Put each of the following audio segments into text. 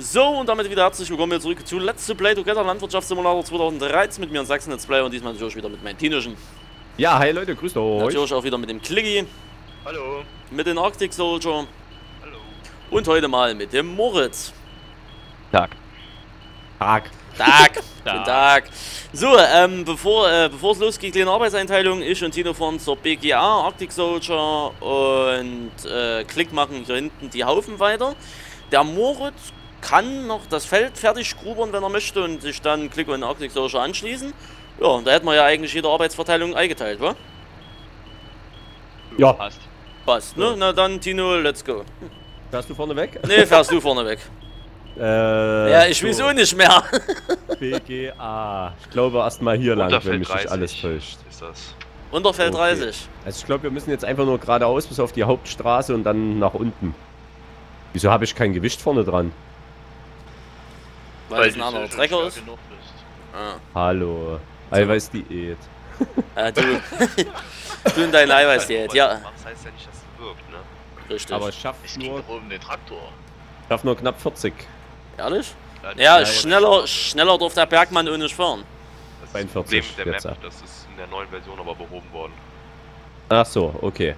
So, und damit wieder herzlich willkommen hier zurück zu Let's Play Together Landwirtschaftssimulator 2013 mit mir ein Sachsen Let's Play und diesmal natürlich wieder mit meinem Tinoschen. Ja, hi Leute, grüßt euch. Natürlich auch wieder mit dem Kliggi. Hallo. Mit dem Arctic Soldier. Hallo. Und heute mal mit dem Moritz. Tag. Tag. Tag. Guten Tag. So, ähm, bevor, äh, bevor es losgeht, kleine Arbeitseinteilung. Ich und Tino fahren zur BGA, Arctic Soldier und äh, Klick machen hier hinten die Haufen weiter. Der Moritz kann noch das Feld fertig grubern, wenn er möchte und sich dann Klick und Arctic Soldier anschließen. Ja, und da hätten wir ja eigentlich jede Arbeitsverteilung eingeteilt, wa? Ja. Passt. Passt, ne? Na dann, Tino, let's go. Fährst du vorne weg? Ne, fährst du vorne weg. Äh, Ja, ich so, weiß auch nicht mehr. BGA. Ich glaube erstmal hier lang, wenn mich nicht alles täuscht. ist das. Unterfeld Okay. 30. Also ich glaube, wir müssen jetzt einfach nur geradeaus bis auf die Hauptstraße und dann nach unten. Wieso habe ich kein Gewicht vorne dran? Weil es ein anderer Trecker ist. Ah. Hallo. Eiweißdiät. Äh, du, du und dein Eiweißdiät, ja, machst, heißt ja nicht, dass es wirkt, ne? richtig. Aber ich schaff Es nur, um den Traktor. schaff nur knapp 40. Ehrlich? Ja, Ja, das ist schneller, schneller darf der Bergmann nicht fahren. Das 42 Problem mit der. Map, das ist in der neuen Version aber behoben worden. Ach so, okay.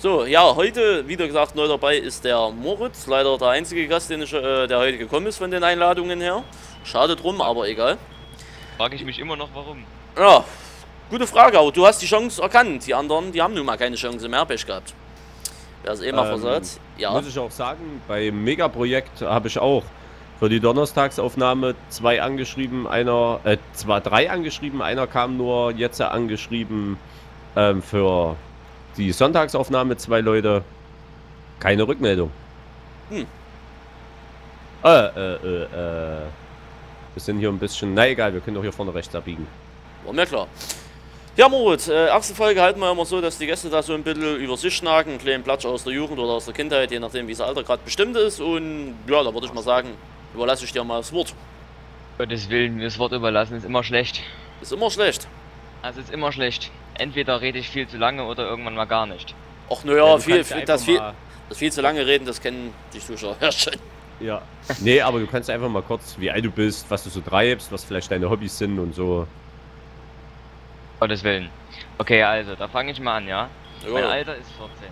So, ja, heute, wie gesagt, neu dabei ist der Moritz. Leider der einzige Gast, den ich, äh, der heute gekommen ist von den Einladungen her. Schade drum, aber egal. Frage ich mich immer noch, warum. Ja, gute Frage, aber du hast die Chance erkannt. Die anderen, die haben nun mal keine Chance mehr, Pech gehabt. Wer es eh mal Ähm, versagt. Ja, Muss ich auch sagen, beim Megaprojekt habe ich auch für die Donnerstagsaufnahme zwei angeschrieben, einer, äh, zwar drei angeschrieben, einer kam nur jetzt angeschrieben ähm, für die Sonntagsaufnahme, zwei Leute, keine Rückmeldung. Hm. Äh, äh, äh, äh. Wir sind hier ein bisschen, na egal, wir können doch hier vorne rechts abbiegen. war mir klar. Ja, Moritz, äh, erste Folge halten wir immer so, dass die Gäste da so ein bisschen über sich schnacken, einen kleinen Platsch aus der Jugend oder aus der Kindheit, je nachdem, wie das Alter gerade bestimmt ist. Und ja, da würde ich mal sagen, überlasse ich dir mal das Wort. Gottes Willen, mir das Wort überlassen ist immer schlecht. Ist immer schlecht. Also ist immer schlecht. Entweder rede ich viel zu lange oder irgendwann mal gar nicht. Ach, naja, du viel, ja viel, das, viel, das viel zu lange reden, das kennen die Zuschauer ja schon. Ja. Nee, aber du kannst einfach mal kurz, wie alt du bist, was du so treibst, was vielleicht deine Hobbys sind und so. Gottes Willen. Okay, also, da fange ich mal an, ja? Mein Ja, Alter ist 14.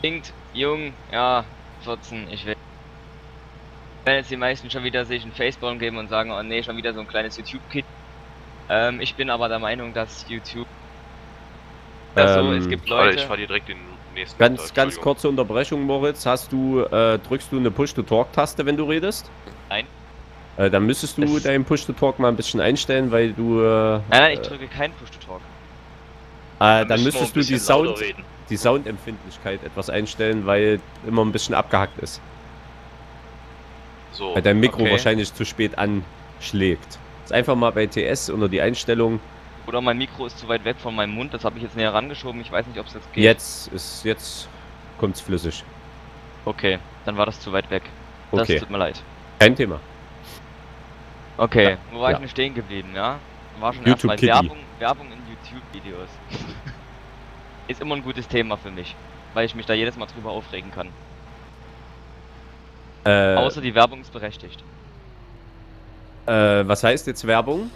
Klingt jung, ja, 14, ich will. Wenn jetzt die meisten schon wieder sich ein Facebaum geben und sagen, oh nee, schon wieder so ein kleines YouTube-Kit. Ähm, ich bin aber der Meinung, dass YouTube. Also, Ähm, es gibt Warte, Leute. ich fahr dir direkt den nächsten. Ganz, runter, ganz kurze Unterbrechung, Moritz. Hast du, äh, drückst du eine Push-to-Talk-Taste, wenn du redest? Nein. Äh, dann müsstest du Es- deinen Push-to-Talk mal ein bisschen einstellen, weil du. Äh, Nein, nein, ich drücke keinen Push-to-Talk. äh, dann wir müsstest du die Sound, die Soundempfindlichkeit etwas einstellen, weil immer ein bisschen abgehackt ist. So. Weil dein Mikro okay. wahrscheinlich zu spät anschlägt. Ist einfach mal bei TS unter die Einstellung. Oder mein Mikro ist zu weit weg von meinem Mund, das habe ich jetzt näher rangeschoben. Ich weiß nicht, ob es jetzt geht. Jetzt ist, jetzt kommt's flüssig. Okay, dann war das zu weit weg. Das Okay, tut mir leid. kein Thema. Okay, Ja, wo war ja. ich denn stehen geblieben, ja? War schon YouTube erstmal. Werbung, Werbung in YouTube-Videos. Ist immer ein gutes Thema für mich, weil ich mich da jedes Mal drüber aufregen kann. Äh, Außer die Werbung ist berechtigt. äh, was heißt jetzt Werbung?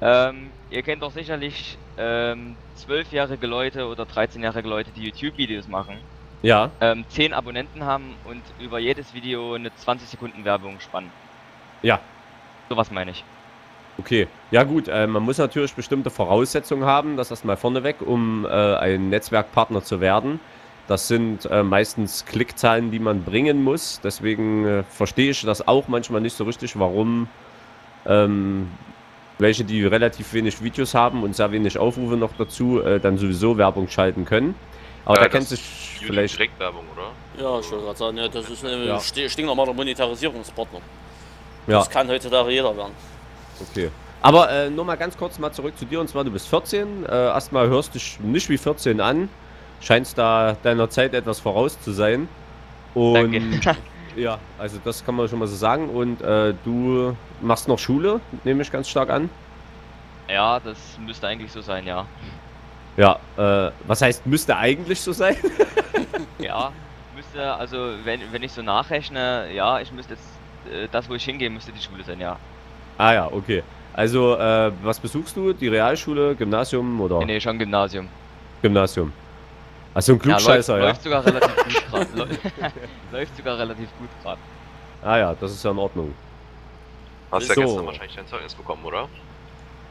Ähm, ihr kennt doch sicherlich ähm, 12-jährige Leute oder 13-jährige Leute, die YouTube-Videos machen, Ja. ähm, 10 Abonnenten haben und über jedes Video eine 20 Sekunden Werbung spannen. Ja. Sowas meine ich. Okay, ja gut, äh, man muss natürlich bestimmte Voraussetzungen haben, das erstmal vorneweg, um äh, ein Netzwerkpartner zu werden. Das sind äh, meistens Klickzahlen, die man bringen muss. Deswegen äh, verstehe ich das auch manchmal nicht so richtig, warum ähm, welche, die relativ wenig Videos haben und sehr wenig Aufrufe noch dazu, äh, dann sowieso Werbung schalten können. Aber Ja, da kennt das sich YouTube vielleicht... Direktwerbung, oder? Ja, ich wollte gerade sagen, ja, das ist ein Ja. ja. stinknormaler Monetarisierungspartner. Ja. Das kann heutzutage jeder werden. Okay. Aber äh, nur mal ganz kurz mal zurück zu dir und zwar, du bist 14. Äh, erstmal hörst dich nicht wie 14 an. Scheinst da deiner Zeit etwas voraus zu sein. Und Danke. ja, also das kann man schon mal so sagen. Und äh, du machst noch Schule, nehme ich ganz stark an. Ja, das müsste eigentlich so sein, ja. Ja, äh, was heißt müsste eigentlich so sein? Ja, müsste also wenn, wenn ich so nachrechne, ja, ich müsste jetzt, äh, das wo ich hingehe, müsste die Schule sein, ja. Ah ja, okay. Also, äh, was besuchst du? Die Realschule, Gymnasium oder Nee, nee, schon Gymnasium. Gymnasium? Also ein Klugscheißer, ja, ja? läuft, läuft sogar relativ gut gerade. läuft sogar relativ gut gerade. Ah ja, das ist ja in Ordnung. Hast ja So. gestern wahrscheinlich dein Zeugnis bekommen, oder?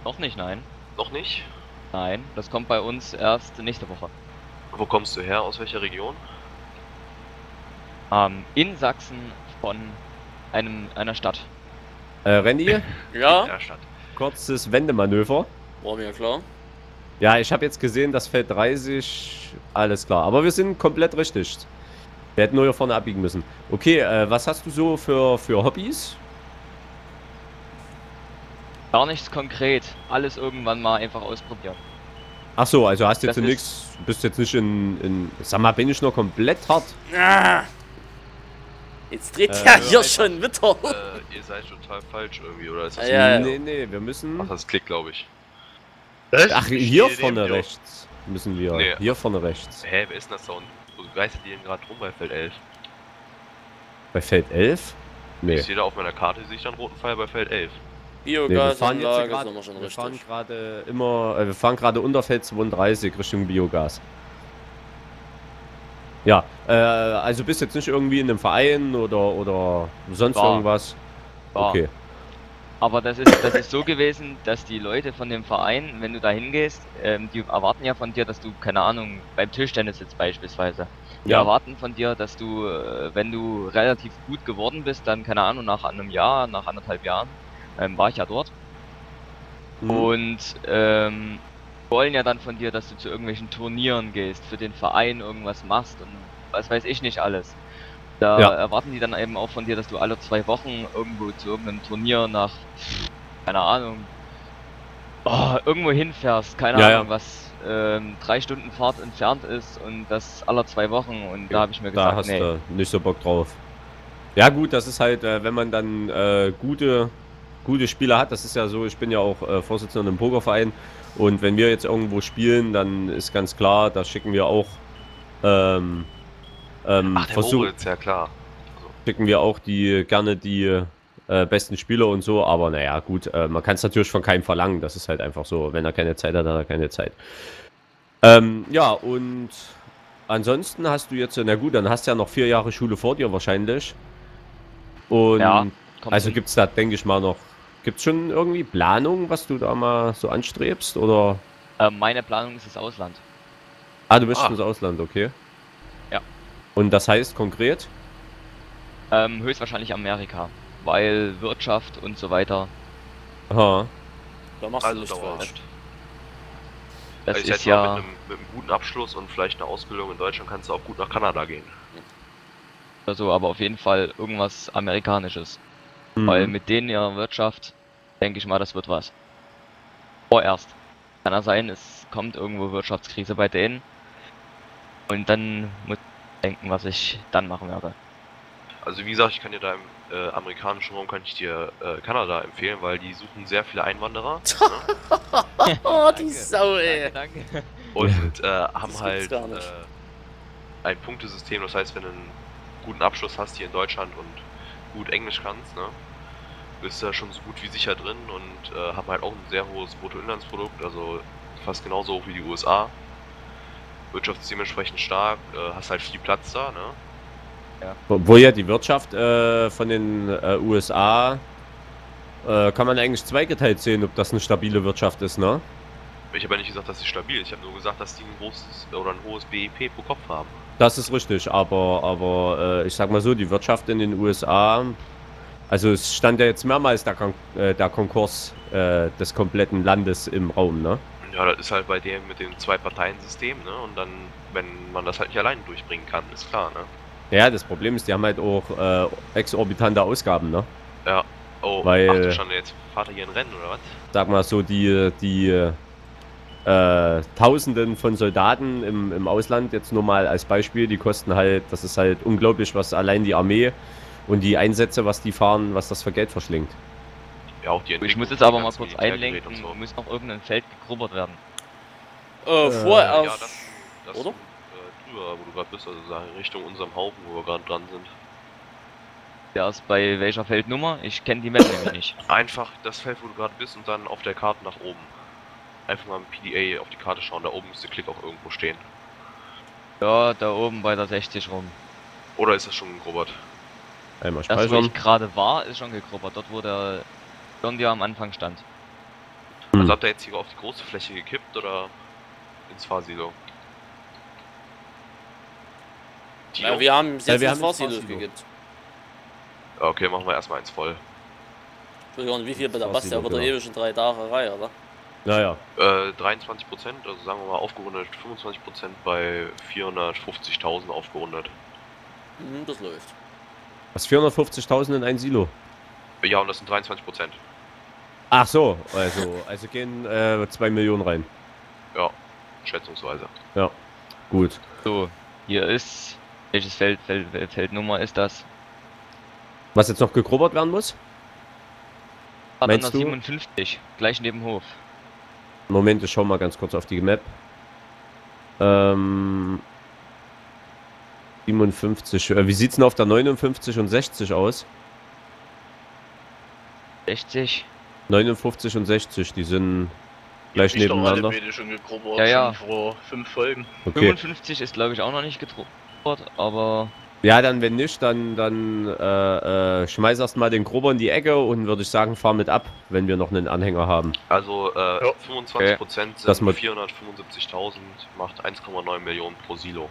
Noch nicht, nein. Noch nicht? Nein, das kommt bei uns erst nächste Woche. Wo kommst du her? Aus welcher Region? Ähm, in Sachsen von einem, einer Stadt. Äh, Randy, Ja, Der Stadt. kurzes Wendemanöver. war mir klar. Ja, ich habe jetzt gesehen, das Feld 30, alles klar. Aber wir sind komplett richtig. Wir hätten nur hier vorne abbiegen müssen. Okay, äh, was hast du so für, für Hobbys? Gar nichts konkret. Alles irgendwann mal einfach ausprobieren. Ach so, also hast jetzt Das nichts, bist jetzt nicht in, in, sag mal, bin ich noch komplett hart? Ah, jetzt dreht Äh, ja ja, hier schon Witter. Äh, ihr seid total falsch irgendwie, oder ist das? Ja, ja. Nee, nee, wir müssen... Ach, das klickt, glaube ich. Ach, hier vorne rechts müssen wir. Nee. Hier vorne rechts. Hä, wer ist denn das da unten? Wo geistert die denn gerade rum bei Feld 11? Bei Feld 11? Nee. Ich sehe da auf meiner Karte, sehe ich dann roten Pfeil bei Feld 11. Nee, wir fahren jetzt Biogasanlage sind wir fahren gerade immer, äh, wir fahren gerade unter Feld 32 Richtung Biogas. Ja, äh, also bist jetzt nicht irgendwie in einem Verein oder oder sonst War. irgendwas? War. Okay. Aber das ist, das ist so gewesen, dass die Leute von dem Verein, wenn du da hingehst, ähm, die erwarten ja von dir, dass du, keine Ahnung, beim Tischtennis jetzt beispielsweise, die Ja. erwarten von dir, dass du, äh, wenn du relativ gut geworden bist, dann, keine Ahnung, nach einem Jahr, nach anderthalb Jahren, ähm, war ich ja dort, Mhm. und ähm, wollen ja dann von dir, dass du zu irgendwelchen Turnieren gehst, für den Verein irgendwas machst und was weiß ich nicht alles. Da Ja. erwarten die dann eben auch von dir, dass du alle zwei Wochen irgendwo zu irgendeinem Turnier nach, keine Ahnung, oh, irgendwo hinfährst, keine Ja, ja. Ahnung, was ähm, drei Stunden Fahrt entfernt ist und das alle zwei Wochen und da habe ich mir da gesagt, hast nee, du nicht so Bock drauf. Ja gut, das ist halt, äh, wenn man dann äh, gute, gute Spieler hat, das ist ja so, ich bin ja auch äh, Vorsitzender im Pokerverein und wenn wir jetzt irgendwo spielen, dann ist ganz klar, da schicken wir auch ähm, ähm, Ach, der versuch- Moritz, ja klar. schicken wir auch die gerne die äh, besten Spieler und so, aber naja, gut, äh, man kann es natürlich von keinem verlangen, das ist halt einfach so, wenn er keine Zeit hat, hat er keine Zeit. Ähm, ja, und ansonsten hast du jetzt, na gut, dann hast du ja noch vier Jahre Schule vor dir wahrscheinlich. Und Ja, kommt also gibt es da, denke ich mal, noch, gibt es schon irgendwie Planung, was du da mal so anstrebst? Oder? ähm, meine Planung ist das Ausland. Ah, du bist Ah. ins Ausland, okay. Und das heißt konkret? Ähm, höchstwahrscheinlich Amerika, weil Wirtschaft und so weiter, Aha. Da machst du Also nicht dauerhaft. falsch. das Also ich ist ja... mit, einem, mit einem guten Abschluss und vielleicht einer Ausbildung in Deutschland kannst du auch gut nach Kanada gehen. oder so, aber auf jeden Fall irgendwas Amerikanisches. Mhm. Weil mit denen ihrer Wirtschaft, denke ich mal, das wird was. Vorerst. Kann ja sein, es kommt irgendwo Wirtschaftskrise bei denen. Und dann muss ich denken, was ich dann machen werde. Also wie gesagt, ich kann dir da im äh, amerikanischen Raum kann ich dir äh, Kanada empfehlen, weil die suchen sehr viele Einwanderer Oh, die Sau, ey. Danke, danke. und äh, haben halt äh, ein Punktesystem. Das heißt, wenn du einen guten Abschluss hast hier in Deutschland und gut Englisch kannst, ne, bist du da schon so gut wie sicher drin und äh, haben halt auch ein sehr hohes Bruttoinlandsprodukt, also fast genauso hoch wie die USA. Wirtschaft ist dementsprechend stark, äh, hast halt viel Platz da, ne? Wo wo ja die Wirtschaft äh, von den äh, USA äh, kann man eigentlich zweigeteilt sehen, ob das eine stabile Wirtschaft ist, ne? Ich habe ja nicht gesagt, dass sie stabil ist. Ich habe nur gesagt, dass die ein großes oder ein hohes BIP pro Kopf haben. Das ist richtig, aber, aber äh, ich sag mal so, die Wirtschaft in den USA, also es stand ja jetzt mehrmals der, Kon äh, der Konkurs äh, des kompletten Landes im Raum, ne? Ja, das ist halt bei dem mit dem Zwei-Parteien-System, ne? Und dann, wenn man das halt nicht alleine durchbringen kann, ist klar, ne? Ja, das Problem ist, die haben halt auch äh, exorbitante Ausgaben, ne? Oh, Weil- ach du schon jetzt Vater hier ein Rennen oder was? Sag mal so, die, die äh, Tausenden von Soldaten im, im Ausland, jetzt nur mal als Beispiel, die kosten halt, das ist halt unglaublich, was allein die Armee und die Einsätze, was die fahren, was das für Geld verschlingt. Ja, auch die Ich Entwicklung muss jetzt aber mal kurz einlenken, und so. muss noch irgendein Feld gegrubbert werden. Äh, Äh, vorerst. Ja, das, das oder? äh, da, wo du gerade bist, also Richtung unserem Haufen, wo wir gerade dran sind. Der ist bei welcher Feldnummer? Ich kenne die Map nämlich nicht. Einfach das Feld, wo du gerade bist und dann auf der Karte nach oben. Einfach mal mit PDA auf die Karte schauen, da oben müsste Klick auch irgendwo stehen. Ja, da oben bei der 60 rum. Oder ist das schon gegrubbert? Einmal Das, wo speichern. ich gerade war, ist schon gegrubbert. Dort, wo der Blondia am Anfang stand. Hm. Also habt ihr jetzt hier auf die große Fläche gekippt oder ins Fahrsilo? Ja, wir haben es Ja, jetzt wir ins Fahrsilo Fahrsilo. gegeben. Okay, machen wir erstmal eins voll. Entschuldigung, wie viel bei der Bastia wird er genau. ewig in drei Tage Reihe, oder? Naja, Äh, 23 Prozent, also sagen wir mal aufgerundet 25 Prozent bei 450.000 aufgerundet. Mhm, das läuft. was 450.000 in ein Silo? Ja, und das sind 23 Prozent. Ach so, also, also gehen äh, 2 Millionen rein. Ja, schätzungsweise. Gut. So, hier ist. Welches Feld, Feld, Feld Feldnummer ist das? Was jetzt noch gegrubbert werden muss? An Meinst der du? 57, gleich neben Hof. Moment, ich schau mal ganz kurz auf die Map. Ähm, 57. Äh, wie sieht's denn auf der 59 und 60 aus? 60. 59 und 60, die sind gleich ich alle nebeneinander. beide schon Ja, ja. vor fünf Folgen. Okay. 55 ist glaube ich auch noch nicht gedruckt, aber Ja, dann wenn nicht, dann, dann äh, äh, schmeiß erst mal den Grubber in die Ecke und würde ich sagen, fahr mit ab, wenn wir noch einen Anhänger haben. Also äh, Ja. 25 Prozent Das sind mal- 475.000, macht 1,9 Millionen pro Silo.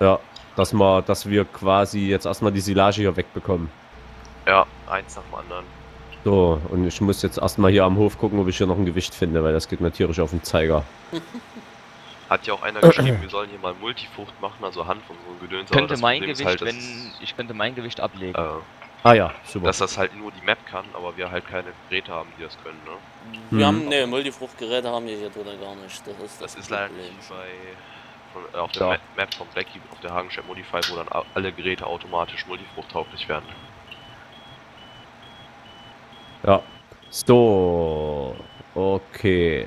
Ja, dass wir, dass wir quasi jetzt erstmal die Silage hier wegbekommen. Ja, eins nach dem anderen. So, und ich muss jetzt erstmal hier am Hof gucken, ob ich hier noch ein Gewicht finde, weil das geht mir tierisch auf den Zeiger. Hat ja auch einer geschrieben, wir sollen hier mal Multifrucht machen, also Hand von so einem Gedöns. könnte mein Problem Gewicht, halt, wenn ich könnte mein Gewicht ablegen. äh, Ah ja, super. dass das halt nur die Map kann, aber wir halt keine Geräte haben, die das können. Ne? Wir Mhm. haben, ne, Multifruchtgeräte haben wir hier drin gar nicht. Das ist Das das, ist leider Problem. nicht wie bei von, äh, auf der Ja. Map von Blackie auf der Hagenstedt Modify, wo dann alle Geräte automatisch multifruchttauglich werden. Ja. So. Okay.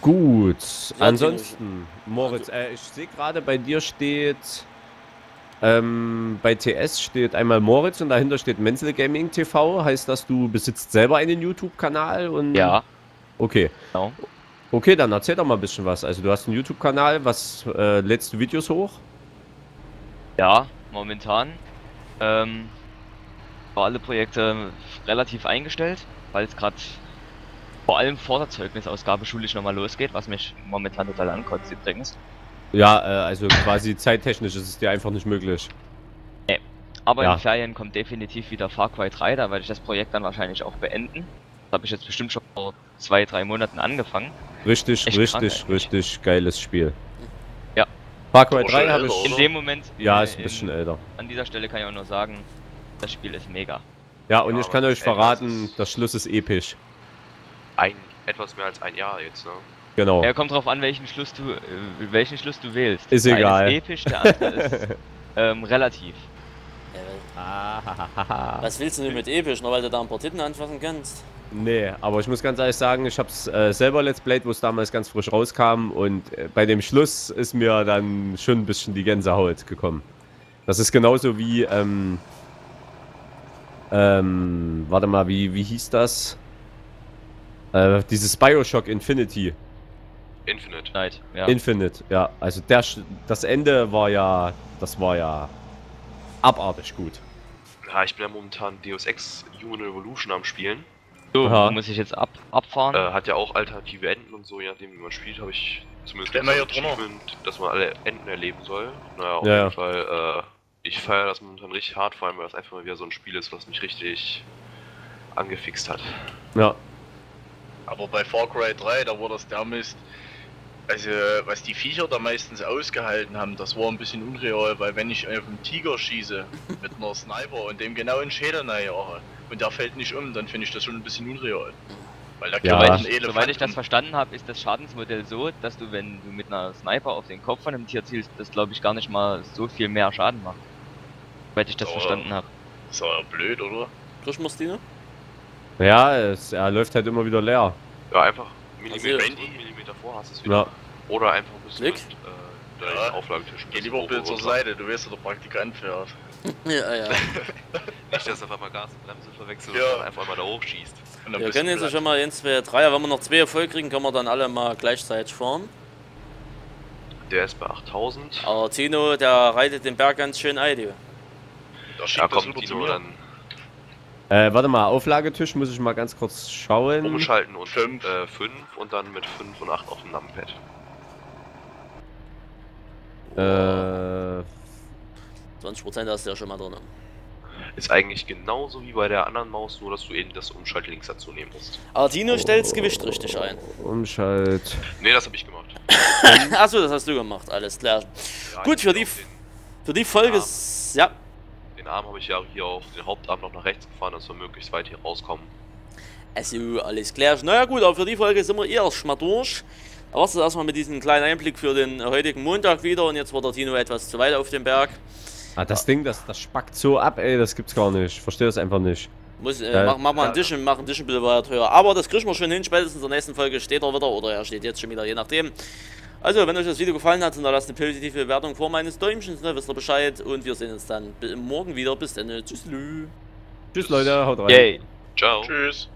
Gut. Ansonsten, Moritz, äh, ich sehe gerade bei dir steht. Ähm, bei TS steht einmal Moritz und dahinter steht Menzel Gaming TV. Heißt das, du besitzt selber einen YouTube-Kanal und. Ja, Okay. genau. Okay, dann erzähl doch mal ein bisschen was. Also, du hast einen YouTube-Kanal, was äh, lädst du Videos hoch? Ja, momentan. Ähm, war alle Projekte relativ eingestellt, weil es gerade vor allem vor der Zeugnisausgabe schulisch nochmal losgeht, was mich momentan total ankotzt übrigens. Ja, äh, also quasi zeittechnisch ist es dir einfach nicht möglich. Aber Ja. in Ferien kommt definitiv wieder Far Cry 3, da werde ich das Projekt dann wahrscheinlich auch beenden. Das habe ich jetzt bestimmt schon vor zwei, drei Monaten angefangen. Richtig, Echt richtig, krank richtig geiles Spiel. Ja. Far Cry Aber 3 schon habe ich. In dem Moment, Ja, äh, ist ein in- bisschen älter. an dieser Stelle kann ich auch nur sagen, das Spiel ist mega. Ja, und Ja, ich kann euch verraten, der Schluss ist episch. Ein, etwas mehr als ein Jahr jetzt, ne? Genau. Ja, kommt drauf an, welchen Schluss du, äh, welchen Schluss du wählst. Ist egal. Ist episch, der andere ist ähm, relativ. Was willst du denn mit episch, nur weil du da ein paar Titten anfassen kannst? nee, aber ich muss ganz ehrlich sagen, ich habe es äh, selber Let's Played, wo es damals ganz frisch rauskam und äh, bei dem Schluss ist mir dann schon ein bisschen die Gänsehaut gekommen. Das ist genauso wie, ähm, ähm, warte mal, wie, wie hieß das? Äh, dieses Bioshock Infinity. Infinite. Night, ja. Infinite, ja. Also der, Sch- das Ende war ja, das war ja abartig gut. Ja, ich bin ja momentan Deus Ex Human Revolution am Spielen. so, Aha. muss ich jetzt ab, abfahren? Äh, hat ja auch alternative Enden und so, je nachdem wie man spielt, habe ich zumindest das. Achievement, dass man alle Enden erleben soll. Naja, auf Ja, jeden ja. Fall, äh, ich feiere das momentan richtig hart, vor allem weil das einfach mal wieder so ein Spiel ist, was mich richtig angefixt hat. Ja, Aber bei Far Cry 3, da war das der Mist. Also, was die Viecher da meistens ausgehalten haben, das war ein bisschen unreal, weil wenn ich auf einen Tiger schieße mit einer Sniper und dem genau in den Schädel jahre und der fällt nicht um, dann finde ich das schon ein bisschen unreal. Weil da Ja. Soweit, ein ich, Elefant soweit ich das verstanden habe, ist das Schadensmodell so, dass du, wenn du mit einer Sniper auf den Kopf von einem Tier zielst, das glaube ich gar nicht mal so viel mehr Schaden macht. Soweit ich das Oh. verstanden habe. Ist ja blöd, oder? Frischmustine? ja es, er läuft halt immer wieder leer. Ja, einfach Millimeter Also, Millimeter vor hast du es wieder. Ja, Oder einfach ein bisschen Klick. mit, äh, Ja. Auflagetisch. Geh lieber bisschen zur Seite, du weißt ja, der Praktikant fährt. Ja, ja. Nicht, dass auf einmal Gas und Bremse verwechselt Ja. und dann einfach mal da hochschießt. Wir können du jetzt schon mal 1, 2, 3, wenn wir noch zwei voll kriegen, können wir dann alle mal gleichzeitig fahren. Der ist bei 8000. Aber Tino, der reitet den Berg ganz schön ein, du. Da kommt mir. dann Äh, warte mal, Auflagetisch muss ich mal ganz kurz schauen. umschalten und Fünf. 5 und dann mit 5 und 8 auf dem Numpad. Äh, 20% hast du ja schon mal drin. Ist eigentlich genauso wie bei der anderen Maus, nur dass du eben das Umschaltlinks dazu nehmen musst. Aber Tino stellt das Gewicht richtig ein. Umschalt. Ne, das habe ich gemacht. Achso, das hast du gemacht, alles klar. Ja, Gut, für die- Für die Folge, Ja. ja, den Arm habe ich ja hier auf den Hauptarm noch nach rechts gefahren, dass wir möglichst weit hier rauskommen. also alles klar. Naja gut, aber für die Folge sind wir erst schon mal durch. Aber was ist erstmal mit diesem kleinen Einblick für den heutigen Montag wieder und jetzt war der Tino etwas zu weit auf dem Berg. Ah, das Ding, das, das spackt so ab, ey, das gibt's gar nicht. Ich verstehe das einfach nicht. Muss, äh, Ja, mach, mach mal ja, einen Tisch und mach einen Tisch ein bisschen weit höher. Aber das kriegen wir schon hin. Spätestens in der nächsten Folge steht er wieder oder er steht jetzt schon wieder, je nachdem. Also, wenn euch das Video gefallen hat, hinterlasst eine positive Bewertung vor meines Däumchens, ne, wisst ihr Bescheid. Und wir sehen uns dann morgen wieder. Bis dann. Tschüss. Tschüss, Leute, haut rein. Yay. Ciao. Tschüss.